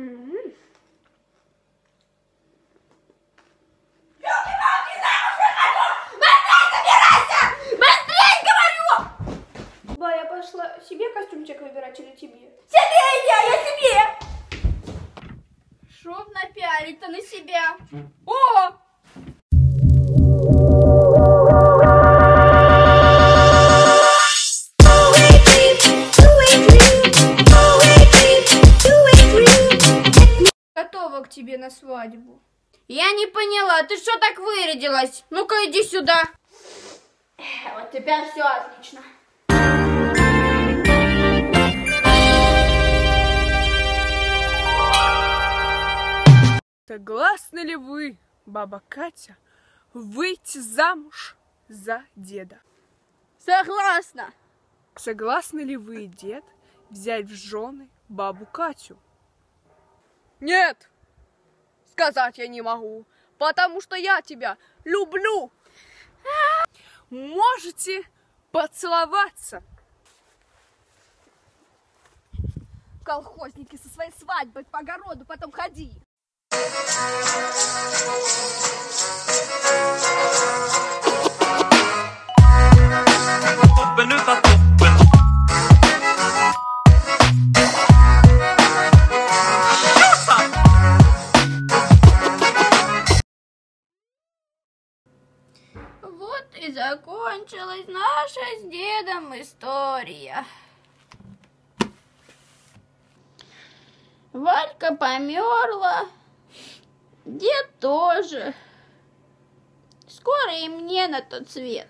Mm-hmm. пошла себе костюмчик выбирать или тебе? Тебе я, я тебе! Шов напялить-то на себя. О, тебе на свадьбу. Я не поняла, ты что так вырядилась? Ну-ка иди сюда. Вот теперь все отлично. Согласны ли вы, баба Катя, выйти замуж за деда? Согласна. Согласны ли вы, дед, взять в жены бабу Катю? Нет, сказать я не могу, потому что я тебя люблю. Можете поцеловаться. Колхозники со своей свадьбой по огороду потом ходи. И закончилась наша с дедом история. Валька померла, дед тоже. Скоро и мне на тот свет.